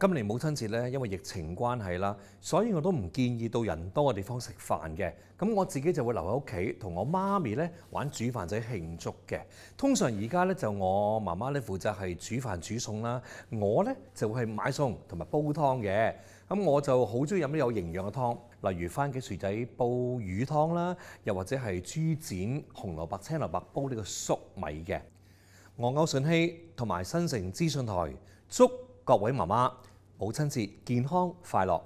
今年母親節咧，因為疫情關係啦，所以我都唔建議到人多嘅地方食飯嘅。咁我自己就會留喺屋企，同我媽咪咧玩煮飯仔慶祝嘅。通常而家咧就我媽媽咧負責係煮飯煮餸啦，我咧就會係買餸同埋煲湯嘅。咁我就好中意飲啲有營養嘅湯，例如番茄薯仔煲魚湯啦，又或者係豬展紅蘿蔔青蘿蔔煲呢個粟米嘅。我歐順熙同埋新城資訊台祝各位媽媽母親節健康快樂。